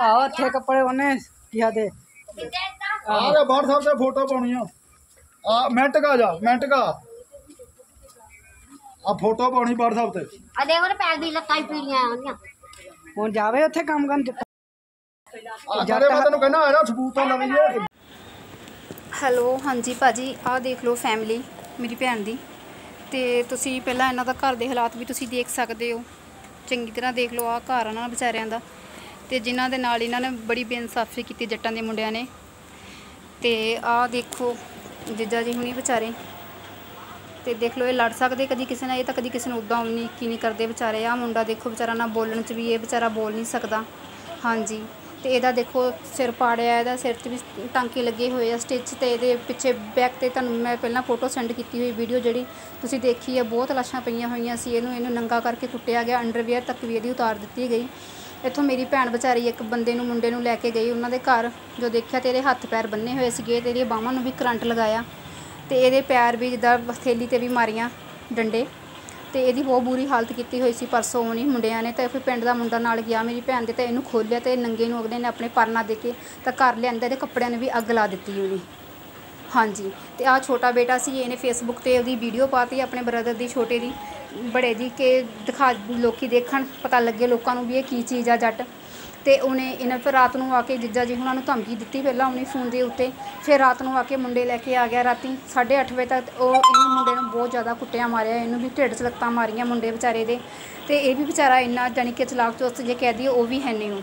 ਆਹ ਇੱਥੇ ਕੱਪੜੇ ਉਹਨੇ ਕਿਹਾ ਦੇ ਆ ਜਾ ਬਾਹਰ ਸਾਹਿਬ ਤੇ ਫੋਟੋ ਪਾਉਣੀ ਆ। ਆ ਮਿੰਟ ਕਾ ਜਾ ਮਿੰਟ ਕਾ ਆ ਫੋਟੋ ਪਾਉਣੀ ਬਾਹਰ ਸਾਹਿਬ ਤੇ। ਆ ਦੇਖੋ ਨਾ ਪੈਰ ਦੀ ਲੱਤਾਂ ਹੀ ਪੀਲੀਆਂ ਉਹਦੀਆਂ ਹੁਣ ਜਾਵੇ ਉੱਥੇ ਕੰਮ ਕਰਨ ਆ ਜਿਹੜੇ ਮੈਂ ਤੈਨੂੰ ਕਹਿੰਦਾ ਆ ਜਾ ਸਬੂਤ ਤਾਂ ਲਵੀ ਏ ਹੈਲੋ ਹਾਂਜੀ ਭਾਜੀ ਆਹ ਦੇਖ ਲਓ ਫੈਮਿਲੀ ਮੇਰੀ ਭੈਣ ਦੀ। ਤੇ ਤੁਸੀਂ ਪਹਿਲਾਂ ਇਹਨਾਂ ਦਾ ਘਰ ਦੇ ਹਾਲਾਤ ਵੀ ਤੁਸੀਂ ਦੇਖ ਸਕਦੇ ਹੋ। ਚੰਗੀ ਤਰ੍ਹਾਂ ਦੇਖ ਲਓ ਆਹ ਘਰ ਆ ਨਾ ਵਿਚਾਰਿਆਂ ਦਾ। ਤੇ ਜਿਨ੍ਹਾਂ ਦੇ ਨਾਲ ਇਹਨਾਂ ਨੇ ਬੜੀ ਬੇਇਨਸਾਫੀ ਕੀਤੀ ਜੱਟਾਂ ਦੇ ਮੁੰਡਿਆਂ ਨੇ। ਤੇ ਆਹ ਦੇਖੋ, ਜੀਜਾ ਜੀ ਹੁਣੀ ਵਿਚਾਰੇ। ਤੇ ਦੇਖ ਲਓ, ਇਹ ਲੜ ਸਕਦੇ ਕਦੀ ਕਿਸੇ ਨਾਲ, ਇਹ ਤਾਂ ਕਦੀ ਕਿਸੇ ਨੂੰ ਉਦਾਂ ਨਹੀਂ ਕੀ ਨਹੀਂ ਕਰਦੇ ਵਿਚਾਰੇ। ਆ ਮੁੰਡਾ ਦੇਖੋ, ਵਿਚਾਰਾ ਨਾ ਬੋਲਣ ਚ ਵੀ, ਇਹ ਵਿਚਾਰਾ ਬੋਲ ਨਹੀਂ ਸਕਦਾ। ਹਾਂਜੀ। ਤੇ ਇਹਦਾ ਦੇਖੋ, ਸਿਰ ਪਾੜਿਆ, ਇਹਦਾ ਸਿਰ 'ਚ ਵੀ ਟਾਂਕੇ ਲੱਗੇ ਹੋਏ ਆ ਸਟਿਚ ਤੇ ਇਹਦੇ ਪਿੱਛੇ ਬੈਕ ਤੇ ਤੁਹਾਨੂੰ ਮੈਂ ਪਹਿਲਾਂ ਫੋਟੋ ਸੈਂਡ ਕੀਤੀ ਹੋਈ ਵੀਡੀਓ ਜਿਹੜੀ ਤੁਸੀਂ ਦੇਖੀ ਆ, ਬਹੁਤ ਲਾਸ਼ਾਂ ਪਈਆਂ ਹੋਈਆਂ ਸੀ। ਇਹਨੂੰ ਇਹਨੂੰ ਨੰਗਾ ਕਰਕੇ ਕੁੱਟਿਆ ਗਿਆ, ਅੰਡਰਵੇਅਰ ਤੱਕ ਵੀ ਇਹਦੀ ਉਤਾਰ ਦਿੱਤੀ ਗਈ। ਇੱਥੋਂ ਮੇਰੀ ਭੈਣ ਵਿਚਾਰੀ ਇੱਕ ਬੰਦੇ ਨੂੰ ਮੁੰਡੇ ਨੂੰ ਲੈ ਕੇ ਗਈ, ਉਹਨਾਂ ਦੇ ਘਰ ਜੋ ਦੇਖਿਆ ਤੇ ਇਹਦੇ ਹੱਥ ਪੈਰ ਬੰਨੇ ਹੋਏ ਸੀਗੇ ਤੇ ਇਹਦੀਆਂ ਬਾਹਾਂ ਨੂੰ ਵੀ ਕਰੰਟ ਲਗਾਇਆ ਤੇ ਇਹਦੇ ਪੈਰ ਵੀ ਜਿੱਦਾਂ ਹਥੇਲੀ ਤੇ ਵੀ ਮਾਰੀਆਂ ਡੰਡੇ ਤੇ ਇਹਦੀ ਬਹੁਤ ਬੁਰੀ ਹਾਲਤ ਕੀਤੀ ਹੋਈ ਸੀ ਪਰਸੋਂ ਉਹਨੀ ਮੁੰਡਿਆਂ ਨੇ ਤਾਂ ਫਿਰ ਪਿੰਡ ਦਾ ਮੁੰਡਾ ਨਾਲ ਗਿਆ, ਮੇਰੀ ਭੈਣ ਦੇ ਤਾਂ ਇਹਨੂੰ ਖੋਲਿਆ ਤੇ ਨੰਗੇ ਨੂੰ ਅਗਲੇ ਨੇ ਆਪਣੇ ਪਰਨਾ ਦੇ ਕੇ ਤਾਂ ਘਰ ਲਿਆਂਦਾ ਇਹਦੇ ਕੱਪੜਿਆਂ ਨੂੰ ਵੀ ਅੱਗ ਲਾ ਦਿੱਤੀ ਉਹਨੇ ਹਾਂਜੀ, ਤੇ ਆ ਛੋਟਾ ਬੇਟਾ ਸੀ, ਇਹਨੇ ਫੇਸਬੁੱਕ ਤੇ ਉਹਦੀ ਵੀਡੀਓ ਪਾਤੀ ਆਪਣੇ ਬ੍ਰਦਰ ਦੀ, ਛੋਟੇ ਦੀ। ਬੜੇ ਦੀ ਕਿ ਦਿਖਾ ਲੋਕੀ ਦੇਖਣ, ਪਤਾ ਲੱਗੇ ਲੋਕਾਂ ਨੂੰ ਵੀ ਇਹ ਕੀ ਚੀਜ਼ ਆ ਜੱਟ। ਤੇ ਉਹਨੇ ਇਹਨਾਂ ਫਿਰ ਰਾਤ ਨੂੰ ਆ ਕੇ ਜਿੱਜਾ ਜੀ ਉਹਨਾਂ ਨੂੰ ਧਮਕੀ ਦਿੱਤੀ ਪਹਿਲਾਂ ਉਹਨੇ ਫੋਨ ਦੇ ਉੱਤੇ। ਫਿਰ ਰਾਤ ਨੂੰ ਆ ਕੇ ਮੁੰਡੇ ਲੈ ਕੇ ਆ ਗਿਆ ਰਾਤੀ 8:30 ਵਜੇ ਤੱਕ। ਉਹ ਇਹਨੂੰ ਮੁੰਡੇ ਨੂੰ ਬਹੁਤ ਜ਼ਿਆਦਾ ਕੁੱਟਿਆ ਮਾਰਿਆ, ਇਹਨੂੰ ਵੀ ਢਿੱਡ 'ਚ ਲੱਤਾਂ ਮਾਰੀਆਂ ਮੁੰਡੇ ਵਿਚਾਰੇ ਦੇ। ਤੇ ਇਹ ਵੀ ਵਿਚਾਰਾ ਇੰਨਾ ਜਾਣੀ ਕਿ ਚਲਾਕ ਚੁਸਤ ਜੇ ਕਹਿ ਦਈਏ, ਉਹ ਵੀ ਹੈ ਨਹੀਂ ਉਹ।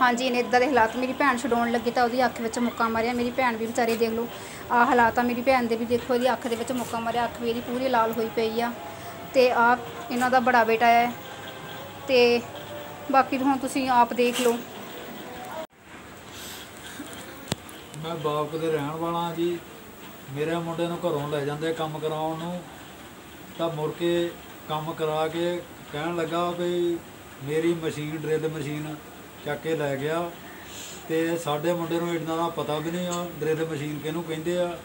ਹਾਂਜੀ, ਇਹਨੇ ਇਦਾਂ ਦੇ ਹਾਲਾਤ, ਮੇਰੀ ਭੈਣ ਛਡਾਉਣ ਲੱਗੀ ਤਾਂ ਉਹਦੀ ਅੱਖ ਵਿੱਚ ਮੁੱਕਾ ਮਾਰਿਆ। ਮੇਰੀ ਭੈਣ ਵੀ ਵਿਚਾਰੀ ਦੇਖ ਲਓ, ਆਹ ਹਾਲਾਤ ਆ, ਮੇਰੀ ਭੈਣ ਦੇ ਵੀ ਦੇਖੋ, ਇਹਦੀ ਅੱਖ ਦੇ ਵਿੱਚ ਮੁੱਕਾ ਮਾਰਿਆ। ਅੱਖ ਵੀ ਇਹਦੀ ਪੂਰੀ ਲਾਲ ਹੋਈ ਪਈ ਆ। ਤੇ ਆ ਇਹਨਾਂ ਦਾ ਬੜਾ ਬੇਟਾ ਹੈ ਤੇ ਬਾਕੀ ਹੁਣ ਤੁਸੀਂ ਆਪ ਦੇਖ ਲਓ। ਮੈਂ ਬਾਪ ਦੇ ਰਹਿਣ ਵਾਲਾ ਹਾਂ ਜੀ। ਮੇਰੇ ਮੁੰਡੇ ਨੂੰ ਘਰੋਂ ਲੈ ਜਾਂਦੇ ਕੰਮ ਕਰਾਉਣ ਨੂੰ। ਤਾਂ ਮੁੜ ਕੇ ਕੰਮ ਕਰਾ ਕੇ ਕਹਿਣ ਲੱਗਾ ਵੀ ਮੇਰੀ ਮਸ਼ੀਨ, ਡਰਿਲ ਮਸ਼ੀਨ ਚੱਕ ਕੇ ਲੈ ਗਿਆ। ਤੇ ਸਾਡੇ ਮੁੰਡੇ ਨੂੰ ਇੰਨਾ ਦਾ ਪਤਾ ਵੀ ਨਹੀਂ ਆ, ਡਰਿਲ ਮਸ਼ੀਨ ਕਿਹਨੂੰ ਕਹਿੰਦੇ ਆ।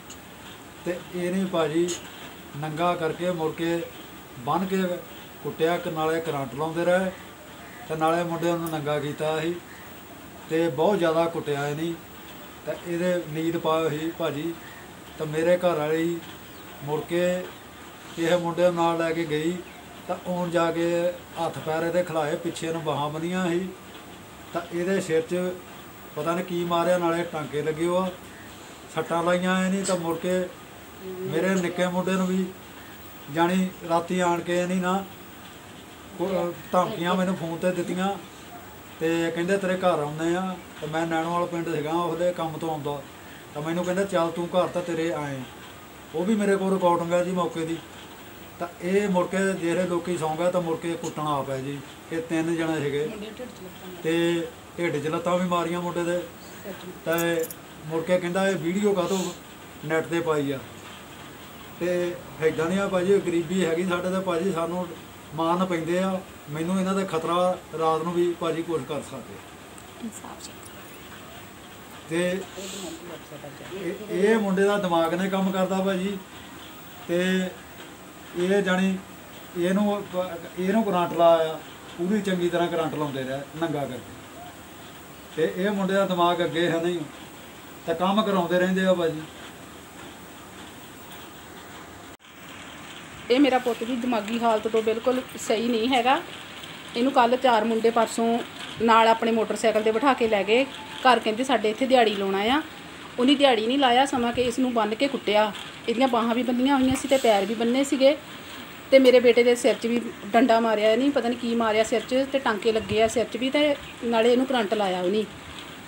ਤੇ ਇਹਨੇ ਭਾਜੀ, ਨੰਗਾ ਕਰਕੇ ਮੁੜ ਕੇ ਬੰਨ ਕੇ ਕੁੱਟਿਆ ਕਿ ਨਾਲੇ ਕਰੰਟ ਲਾਉਂਦੇ ਰਹੇ ਤੇ ਨਾਲੇ ਮੁੰਡੇ ਨੂੰ ਨੰਗਾ ਕੀਤਾ ਸੀ ਤੇ ਬਹੁਤ ਜ਼ਿਆਦਾ ਕੁੱਟਿਆ ਇਹਨੇ। ਤਾਂ ਇਹਦੇ ਨੀਂਦ ਪਾਈ ਹੋਈ ਭਾਜੀ, ਤਾਂ ਮੇਰੇ ਘਰ ਵਾਲੀ ਮੁੜ ਕੇ ਇਹ ਮੁੰਡੇ ਨਾਲ ਲੈ ਕੇ ਗਈ, ਤਾਂ ਆਉਣ ਜਾ ਕੇ ਹੱਥ ਪੈਰ ਇਹਦੇ ਖਿਲਾਏ, ਪਿੱਛੇ ਨੂੰ ਬਾਹਾਂ ਬੰਨੀਆਂ ਸੀ। ਤਾਂ ਇਹਦੇ ਸਿਰ 'ਚ ਪਤਾ ਨਹੀਂ ਕੀ ਮਾਰਿਆ, ਨਾਲੇ ਟਾਂਕੇ ਲੱਗੇ ਉਹ ਆ, ਸੱਟਾਂ ਲਾਈਆਂ ਇਹ ਨਹੀਂ ਤਾਂ ਮੁੜ ਕੇ ਮੇਰੇ ਨਿੱਕੇ ਮੁੰਡੇ ਨੂੰ ਵੀ ਜਾਣੀ ਰਾਤੀ ਆਣ ਕੇ ਨਹੀਂ ਨਾ ਧਮਕੀਆਂ ਮੈਨੂੰ ਫੋਨ ਤੇ ਦਿੱਤੀਆਂ ਤੇ ਕਹਿੰਦੇ ਤੇਰੇ ਘਰ ਆਉਂਦੇ ਆ, ਤੇ ਮੈਂ ਨੈਣੋਵਾਲ ਪਿੰਡ ਸੀਗਾ, ਉਹਦੇ ਕੰਮ ਤੋਂ ਆਉਂਦਾ। ਤਾਂ ਮੈਨੂੰ ਕਹਿੰਦਾ, ਚੱਲ ਤੂੰ ਘਰ ਤਾਂ ਤੇਰੇ ਆਏ। ਉਹ ਵੀ ਮੇਰੇ ਕੋਲ ਰਿਕਾਰਡਿੰਗ ਹੈ ਜੀ ਮੌਕੇ ਦੀ। ਤਾਂ ਇਹ ਮੁੜ ਕੇ ਜਿਹੜੇ ਲੋਕੀ ਸੌਂ ਗਏ ਤਾਂ ਮੁੜ ਕੇ ਕੁੱਟਣਾ ਆ ਪਿਆ ਜੀ। ਇਹ ਤਿੰਨ ਜਣੇ ਸੀਗੇ। ਤੇ ਢਿੱਡ 'ਚ ਲੱਤਾਂ ਵੀ ਮਾਰੀਆਂ ਮੁੰਡੇ ਦੇ। ਤੇ ਮੁੜ ਕੇ ਕਹਿੰਦਾ, ਇਹ ਵੀਡੀਓ ਕਾਹਤੋਂ ਨੈਟ ਤੇ ਪਾਈ ਆ? ਤੇ ਐਦਾਂ ਨਹੀਂ ਆ ਭਾਜੀ ਗਰੀਬੀ ਹੈਗੀ ਸਾਡੇ ਤੇ ਭਾਜੀ ਸਾਨੂੰ ਮਾਰਨ ਪੈਂਦੇ ਆ। ਮੈਨੂੰ ਇਹਨਾਂ ਦਾ ਖਤਰਾ ਰਾਤ ਨੂੰ ਵੀ ਭਾਜੀ ਕੁਝ ਕਰ ਸਕਦੇ ਤੇ ਇਹ- ਇਹ ਮੁੰਡੇ ਦਾ ਦਿਮਾਗ ਨੇ ਕੰਮ ਕਰਦਾ ਭਾਜੀ। ਤੇ ਇਹ ਜਾਣੀ ਇਹਨੂੰ ਇਹਨੂੰ ਕਰੰਟ ਲਾਇਆ ਪੂਰੀ ਚੰਗੀ ਤਰ੍ਹਾਂ ਕਰੰਟ ਲਾਉਂਦੇ ਰਹੇ ਨੰਗਾ ਕਰਕੇ। ਤੇ ਇਹ ਮੁੰਡੇ ਦਾ ਦਿਮਾਗ ਅੱਗੇ ਹੈ ਨਹੀਂ। ਤਾਂ ਕੰਮ ਕਰਾਉਂਦੇ ਰਹਿੰਦੇ ਆ ਭਾਜੀ। ਇਹ ਮੇਰਾ ਪੁੱਤ ਵੀ ਦਿਮਾਗੀ ਹਾਲਤ ਤੋਂ ਬਿਲਕੁਲ ਸਹੀ ਨਹੀਂ ਹੈਗਾ। ਇਹਨੂੰ ਕੱਲ ਚਾਰ ਮੁੰਡੇ ਪਰਸੋਂ ਨਾਲ ਆਪਣੇ ਮੋਟਰਸਾਈਕਲ ਤੇ ਬਿਠਾ ਕੇ ਲੈ ਗਏ। ਘਰ ਕਹਿੰਦੇ ਸਾਡੇ ਇੱਥੇ ਦਿਹਾੜੀ ਲਾਉਣਾ ਆ। ਉਹਨੇ ਦਿਹਾੜੀ ਨਹੀਂ ਲਾਇਆ, ਸਮਾਂ ਕਿ ਇਸ ਨੂੰ ਬੰਨ ਕੇ ਕੁੱਟਿਆ। ਇਹਦੀਆਂ ਬਾਹਾਂ ਵੀ ਬੰਨੀਆਂ ਹੋਈਆਂ ਸੀ ਤੇ ਪੈਰ ਵੀ ਬੰਨੇ ਸੀਗੇ। ਤੇ ਮੇਰੇ ਬੇਟੇ ਦੇ ਸਿਰ 'ਚ ਵੀ ਡੰਡਾ ਮਾਰਿਆ ਨਹੀਂ ਪਤਾ ਨਹੀਂ ਕੀ ਮਾਰਿਆ ਸਿਰ 'ਚ ਤੇ ਟਾਂਕੇ ਲੱਗੇ ਆ ਸਿਰ 'ਚ ਵੀ ਤੇ ਨਾਲੇ ਇਹਨੂੰ ਕਰੰਟ ਲਾਇਆ ਉਹਨੇ।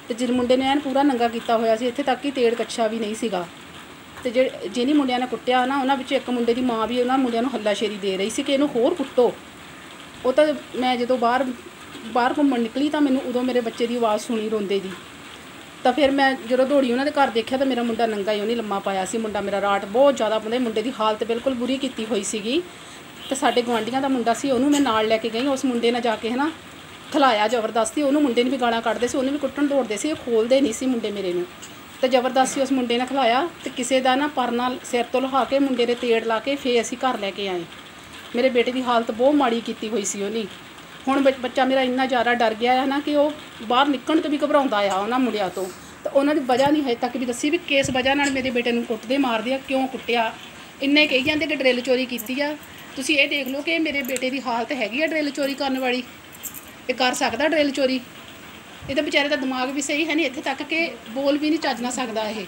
ਤੇ ਜਿਸ ਮੁੰਡੇ ਨੇ ਐਨ ਪੂਰਾ ਨੰਗਾ ਕੀਤਾ ਹੋਇਆ ਸੀ, ਇੱਥੇ ਤੱਕ ਕਿ ਤੇੜ ਕੱਛਾ ਵੀ ਨਹੀਂ ਸੀਗਾ। ਤੇ ਜਿਹੜੇ ਜਿਹਨੇ ਮੁੰਡਿਆਂ ਨੇ ਕੁੱਟਿਆ ਨਾ, ਉਹਨਾਂ ਵਿੱਚੋਂ ਇੱਕ ਮੁੰਡੇ ਦੀ ਮਾਂ ਵੀ ਉਹਨਾਂ ਮੁੰਡਿਆਂ ਨੂੰ ਹੱਲਾਸ਼ੇਰੀ ਦੇ ਰਹੀ ਸੀ ਕਿ ਇਹਨੂੰ ਹੋਰ ਕੁੱਟੋ। ਉਹ ਤਾਂ ਮੈਂ ਜਦੋਂ ਬਾਹਰ ਬਾਹਰ ਘੁੰਮਣ ਨਿਕਲੀ ਤਾਂ ਮੈਨੂੰ ਉਦੋਂ ਮੇਰੇ ਬੱਚੇ ਦੀ ਆਵਾਜ਼ ਸੁਣੀ ਰੋਂਦੇ ਦੀ ਤਾਂ ਫਿਰ ਮੈਂ ਜਦੋਂ ਦੌੜੀ ਉਹਨਾਂ ਦੇ ਘਰ ਦੇਖਿਆ ਤਾਂ ਮੇਰਾ ਮੁੰਡਾ ਨੰਗਾ ਹੀ ਉਹਨੇ ਲੰਮਾ ਪਾਇਆ ਸੀ, ਮੁੰਡਾ ਮੇਰਾ ਰਾਟ ਬਹੁਤ ਜ਼ਿਆਦਾ ਬੰਦੇ ਮੁੰਡੇ ਦੀ ਹਾਲਤ ਬਿਲਕੁਲ ਬੁਰੀ ਕੀਤੀ ਹੋਈ ਸੀਗੀ। ਤੇ ਸਾਡੇ ਗੁਆਂਢੀਆਂ ਦਾ ਮੁੰਡਾ ਸੀ, ਉਹਨੂੰ ਮੈਂ ਨਾਲ ਲੈ ਕੇ ਗਈ, ਉਸ ਮੁੰਡੇ ਨਾਲ ਜਾ ਕੇ ਹਨਾ ਖਲਾਇਆ ਜ਼ਬਰਦਸਤੀ, ਉਹਨੂੰ ਮੁੰਡੇ ਨੂੰ ਵੀ ਗਾਲਾਂ ਕੱਢਦੇ ਸੀ, ਉਹਨੂੰ ਵੀ ਕੁੱਟਣ ਦੌੜਦੇ ਸੀ ਇਹ ਖੋਲਦੇ ਨਹੀਂ ਸੀ ਮੁੰਡੇ ਮੇਰੇ ਨੂੰ। ਤੇ ਜ਼ਬਰਦਸਤੀ ਉਸ ਮੁੰਡੇ ਨੇ ਖਲਾਇਆ ਤੇ ਕਿਸੇ ਦਾ ਨਾ ਪਰਨਾ ਸਿਰ ਤੋਂ ਲਹਾ ਕੇ ਮੁੰਡੇ ਦੇ ਤੇੜ ਲਾ ਕੇ ਫੇਰ ਅਸੀਂ ਘਰ ਲੈ ਕੇ ਆਏ। ਮੇਰੇ ਬੇਟੇ ਦੀ ਹਾਲਤ ਬਹੁਤ ਮਾੜੀ ਕੀਤੀ ਹੋਈ ਸੀ ਉਹਨੇ। ਹੁਣ ਬੱਚ- ਬੱਚਾ ਮੇਰਾ ਇੰਨਾ ਜ਼ਿਆਦਾ ਡਰ ਗਿਆ ਹੈ ਨਾ ਕਿ ਉਹ ਬਾਹਰ ਨਿਕਲਣ ਤੋਂ ਵੀ ਘਬਰਾਉਂਦਾ ਆ ਉਹਨਾਂ ਮੁੰਡਿਆਂ ਤੋਂ। ਤਾਂ ਉਹਨਾਂ ਦੀ ਵਜ੍ਹਾ ਨਹੀਂ ਹਜੇ ਤੱਕ ਵੀ ਦੱਸੀ ਵੀ ਕਿਸ ਵਜ੍ਹਾ ਨਾਲ ਮੇਰੇ ਬੇਟੇ ਨੂੰ ਕੁੱਟਦੇ ਮਾਰਦੇ ਆ, ਕਿਉਂ ਕੁੱਟਿਆ। ਇੰਨੇ ਕਹੀ ਜਾਂਦੇ ਕਿ ਡਰਿੱਲ ਚੋਰੀ ਕੀਤੀ ਆ। ਤੁਸੀਂ ਇਹ ਦੇਖ ਲਓ ਕਿ ਮੇਰੇ ਬੇਟੇ ਦੀ ਹਾਲਤ ਹੈਗੀ ਆ ਡਰਿੱਲ ਚੋਰੀ ਕਰਨ ਵਾਲੀ। ਇਹ ਕਰ ਸਕਦਾ ਡਰਿੱਲ ਚੋਰੀ? ਇਹਦੇ ਵਿਚਾਰੇ ਦਾ ਦਿਮਾਗ ਵੀ ਸਹੀ ਹੈ ਨਹੀਂ ਇੱਥੇ ਤੱਕ ਕਿ ਬੋਲ ਵੀ ਨਹੀਂ ਚੱਜ ਨਾ ਸਕਦਾ ਇਹ।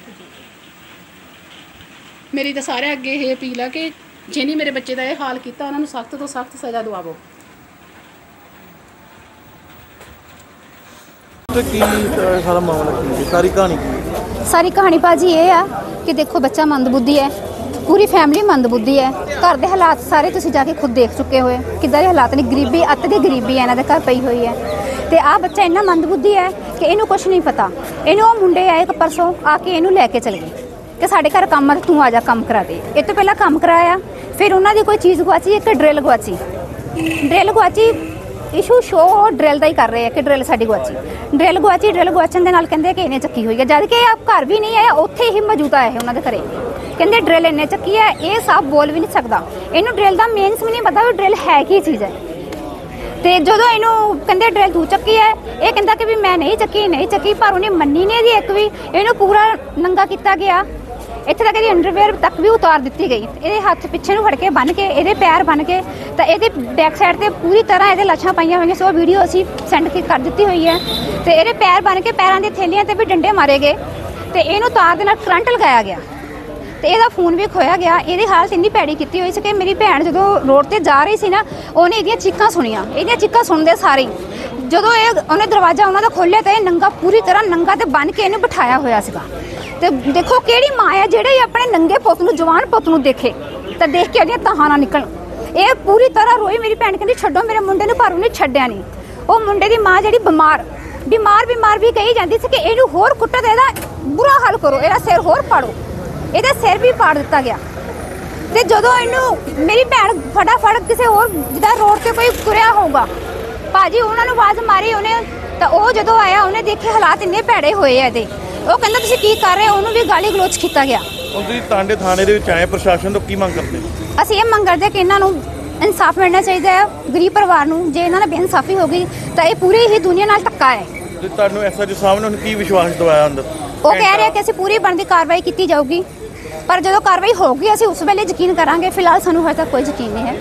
ਮੇਰੀ ਤਾਂ ਸਾਰੇ ਅੱਗੇ ਇਹ ਅਪੀਲ ਆ ਕਿ ਜਿਹਨੇ ਮੇਰੇ ਬੱਚੇ ਦਾ ਇਹ ਹਾਲ ਕੀਤਾ ਉਹਨਾਂ ਨੂੰ ਸਖਤ ਤੋਂ ਸਖਤ ਸਜ਼ਾ ਦਿਵਾਵੋ। ਤੇ ਕੀ ਅਹ, ਸਾਰਾ ਮਾਮਲਾ ਕੀ ਹੈ? ਸਾਰੀ ਕਹਾਣੀ ਕੀ ਹੈ? ਸਾਰੀ ਕਹਾਣੀ ਭਾਜੀ ਇਹ ਆ ਕਿ ਦੇਖੋ ਬੱਚਾ ਮੰਦਬੁੱਧੀ ਹੈ ਪੂਰੀ ਫੈਮਿਲੀ ਮੰਦਬੁੱਧੀ ਹੈ। ਘਰ ਦੇ ਹਾਲਾਤ ਸਾਰੇ ਤੁਸੀਂ ਜਾ ਕੇ ਖੁਦ ਦੇਖ ਚੁੱਕੇ ਹੋਏ ਕਿੱਦਾਂ ਦੇ ਹਾਲਾਤ ਨੇ? ਗਰੀਬੀ ਅੱਤ ਦੀ ਗਰੀਬੀ ਹੈ ਇਹਨਾਂ ਦੇ ਘਰ ਪਈ ਹੋਈ ਹੈ। ਤੇ ਆਹ ਬੱਚਾ ਇੰਨਾ ਮੰਦਬੁੱਧੀ ਹੈ ਕਿ ਇਹਨੂੰ ਕੁਝ ਨਹੀਂ ਪਤਾ। ਇਹਨੂੰ ਉਹ ਮੁੰਡੇ ਆਏ ਇੱਕ ਪਰਸੋਂ ਆ ਕੇ ਇਹਨੂੰ ਲੈ ਕੇ ਚਲੇ ਗਏ ਕਿ ਸਾਡੇ ਘਰ ਕੰਮ ਆ ਤੂੰ ਆ ਜਾ ਕੰਮ ਕਰਾ ਦੇ। ਇਹ ਤੋਂ ਪਹਿਲਾਂ ਕੰਮ ਕਰਾਇਆ, ਫਿਰ ਉਹਨਾਂ ਦੀ ਕੋਈ ਚੀਜ਼ ਗਵਾਚੀ ਇੱਕ ਡਰਿਲ ਗਵਾਚੀ ਡਰਿਲ ਗਵਾਚੀ ਇਸ਼ੂ ਸ਼ੋ ਡਰਿਲ ਦਾ ਹੀ ਕਰ ਰਹੇ ਆ ਕਿ ਡਰਿਲ ਸਾਡੀ ਗਵਾਚੀ ਡਰਿਲ ਗਵਾਚੀ ਡਰਿਲ ਗਵਾਚਣ ਦੇ ਨਾਲ ਕਹਿੰਦੇ ਕਿ ਇਹਨੇ ਚੱਕੀ ਹੋਈ ਹੈ। ਜਦ ਕਿ ਇਹ ਘਰ ਵੀ ਨਹੀਂ ਆਇਆ, ਉੱਥੇ ਹੀ ਮੌਜੂਦਾ ਹੈ ਉਹਨਾਂ ਦੇ ਘਰੇ। ਕਹਿੰਦੇ ਡਰਿਲ ਇਹਨੇ ਚੱਕੀ ਹੈ, ਇਹ ਸਾਫ਼ ਬੋਲ ਵੀ ਨਹੀਂ ਸਕਦਾ। ਇਹਨੂੰ ਡਰਿਲ ਦਾ ਮੇਨਸ ਵੀ ਨਹੀਂ ਪਤਾ ਵੀ ਡਰਿਲ ਹੈ ਕੀ ਚੀਜ਼ ਹੈ। ਤੇ ਜਦੋਂ ਇਹਨੂੰ ਕਹਿੰਦੇ ਡਰਿਲ ਤੂੰ ਚੱਕੀ ਹੈ ਇਹ ਕਹਿੰਦਾ ਕਿ ਵੀ ਮੈਂ ਨਹੀਂ ਚੱਕੀ ਨਹੀਂ ਚੱਕੀ, ਪਰ ਉਹਨੇ ਮੰਨੀ ਨਹੀਂ ਇਹਦੀ ਇੱਕ ਵੀ। ਇਹਨੂੰ ਪੂਰਾ ਨੰਗਾ ਕੀਤਾ ਗਿਆ। ਇੱਥੇ ਤੱਕ ਇਹਦੀ ਅੰਡਰਵੇਅਰ ਤੱਕ ਵੀ ਉਤਾਰ ਦਿੱਤੀ ਗਈ। ਇਹਦੇ ਹੱਥ ਪਿੱਛੇ ਨੂੰ ਫੜ ਕੇ ਬੰਨ ਕੇ, ਇਹਦੇ ਪੈਰ ਬੰਨ ਕੇ, ਤਾਂ ਇਹਦੇ ਬੈਕ ਸਾਈਡ ਤੇ ਪੂਰੀ ਤਰ੍ਹਾਂ ਇਹਦੇ ਲੱਛਾਂ ਪਾਈਆਂ ਹੋਈਆਂ ਸੋ। ਵੀਡੀਓ ਅਸੀਂ ਸੈਂਡ ਕਰ ਦਿੱਤੀ ਹੋਈ ਹੈ ਤੇ ਇਹਦੇ ਪੈਰ ਬੰਨ ਕੇ ਪੈਰਾਂ ਦੀਆਂ ਥੈਲੀਆਂ ਤੇ ਵੀ ਡੰਡੇ ਮਾਰੇ ਗਏ। ਤੇ ਇਹਨੂੰ ਤਾਰ ਦੇ ਨਾਲ ਕਰੰਟ ਲਗਾਇਆ ਗਿਆ। ਤੇ ਇਹਦਾ ਫੋਨ ਵੀ ਖੋਇਆ ਗਿਆ। ਇਹਦੀ ਹਾਲਤ ਇੰਨੀ ਭੈੜੀ ਕੀਤੀ ਹੋਈ ਸੀ ਕਿ ਮੇਰੀ ਭੈਣ ਜਦੋਂ ਰੋਡ ਤੇ ਜਾ ਰਹੀ ਸੀ ਨਾ, ਉਹਨੇ ਇਹਦੀਆਂ ਚੀਕਾਂ ਸੁਣੀਆਂ। ਇਹਦੀਆਂ ਚੀਕਾਂ ਸੁਣਦੇ ਸਾਰੇ ਜਦੋਂ ਇਹ ਉਹਨੇ ਦਰਵਾਜ਼ਾ ਉਹਨਾਂ ਦਾ ਖੋਲ੍ਹਿਆ ਤਾਂ ਇਹ ਨੰਗਾ ਪੂਰੀ ਤਰ੍ਹਾਂ ਨੰਗਾ ਤੇ ਬੰਨ ਕੇ ਇਹਨੂੰ ਬਿਠਾਇਆ ਹੋਇਆ ਸੀਗਾ। ਤੇ ਦੇਖੋ ਕਿਹੜੀ ਮਾਂ ਹੈ ਜਿਹੜੇ ਆਪਣੇ ਨੰਗੇ ਪੁੱਤ ਨੂੰ, ਜਵਾਨ ਪੁੱਤ ਨੂੰ ਦੇਖੇ ਤਾਂ ਦੇਖ ਕੇ ਉਹਦੀਆਂ ਤਾਹਾਂ ਨਾ ਨਿਕਲਣ। ਇਹ ਪੂਰੀ ਤਰ੍ਹਾਂ ਰੋਈ ਮੇਰੀ ਭੈਣ ਕਹਿੰਦੀ, ਛੱਡੋ, ਮੇਰੇ ਮੁੰਡੇ ਨੂੰ ਪਰ ਉਹਨੇ ਛੱਡਿਆ ਨਹੀਂ ਉਹ ਮੁੰਡੇ ਦੀ ਮਾਂ ਜਿਹੜੀ ਬਿਮਾਰ ਬਿਮਾਰ ਬਿਮਾਰ ਵੀ ਕਹੀ ਜਾਂਦੀ ਸੀ ਕਿ ਇਹਨੂੰ ਹੋਰ ਕੁੱਟੋ ਤੇ ਇਹਦਾ ਬੁਰਾ ਹਾਲ ਕਰੋ, ਇਹਦਾ ਸਿਰ ਹੋਰ ਪਾੜੋ। ਇਹਦਾ ਸਿਰ ਵੀ ਪਾੜ ਦਿੱਤਾ ਗਿਆ। ਤੇ ਜਦੋਂ ਇਹਨੂੰ ਮੇਰੀ ਭੈਣ ਫਟਾਫਟ ਕਿਸੇ ਹੋਰ ਜਿੱਦਾਂ ਰੋਡ ਤੇ ਕੋਈ ਤੁਰਿਆ ਹੋਊਗਾ ਭਾਜੀ ਉਹਨਾਂ ਨੂੰ ਆਵਾਜ਼ ਮਾਰੀ ਉਹਨੇ ਤਾਂ ਉਹ ਜਦੋਂ ਆਇਆ ਉਹਨੇ ਦੇਖੇ ਹਾਲਾਤ ਇੰਨੇ ਭੈੜੇ ਹੋਏ ਆ ਇਹਦੇ। ਉਹ ਕਹਿੰਦਾ ਤੁਸੀਂ ਕੀ ਕਰ ਰਹੇ ਹੋ? ਉਹਨੂੰ ਵੀ ਗਾਲੀ ਗਲੋਚ ਕੀਤਾ ਗਿਆ। ਹੁਣ ਤੁਸੀਂ ਤਾਂਡੇ ਥਾਣੇ ਦੇ ਵਿੱਚ ਆਏ ਪ੍ਰਸ਼ਾਸਨ ਤੋਂ ਕੀ ਮੰਗ ਕਰਦੇ ਹੋ? ਅਸੀਂ ਇਹ ਮੰਗ ਕਰਦੇ ਕਿ ਇਹਨਾਂ ਨੂੰ ਇਨਸਾਫ ਮਿਲਣਾ ਚਾਹੀਦਾ ਹੈ ਗਰੀਬ ਪਰਿਵਾਰ ਨੂੰ। ਜੇ ਇਹਨਾਂ ਨਾਲ ਬੇਇਨਸਾਫੀ ਹੋ ਗਈ ਤਾਂ ਇਹ ਪੂਰੀ ਹੀ ਦੁਨੀਆ ਨਾਲ ਧੱਕਾ ਹੈ। ਤੁਹਾਨੂੰ ਐਸਐਚਓ ਸਾਹਿਬ ਨੇ ਹੁਣ ਕੀ ਵਿਸ਼ਵਾਸ ਦਿਵਾਇਆ ਅੰਦਰ? ਉਹ ਕਹਿ ਰਿਹਾ ਕਿ ਅਸੀਂ ਪੂਰੀ ਬਣਦੀ ਕਾਰਵਾਈ ਕੀਤੀ ਜਾਊਗੀ। ਪਰ ਜਦੋਂ ਕਾਰਵਾਈ ਹੋਊਗੀ, ਅਸੀਂ ਉਸ ਵੇਲੇ ਯਕੀਨ ਕਰਾਂਗੇ। ਫਿਲਹਾਲ ਸਾਨੂੰ ਹਜੇ ਤੱਕ ਕੋਈ ਯਕੀਨ ਨਹੀਂ ਹੈ।